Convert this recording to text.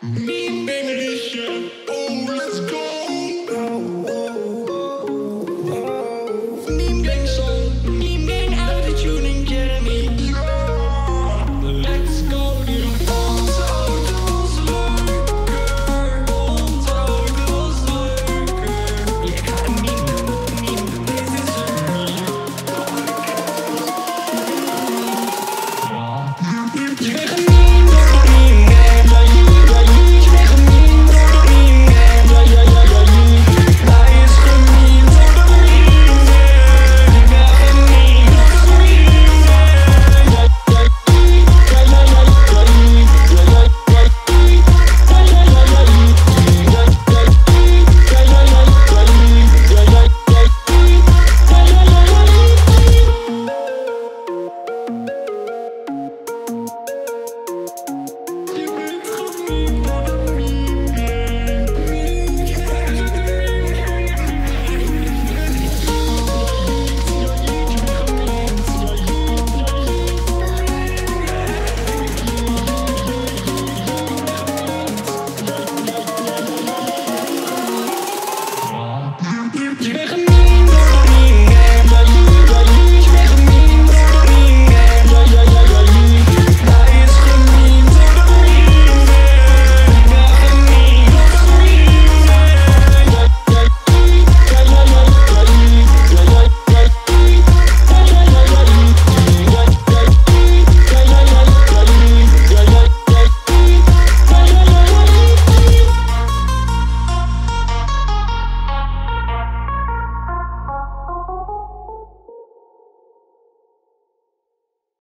Me, baby, this year. Oh, let's go. it.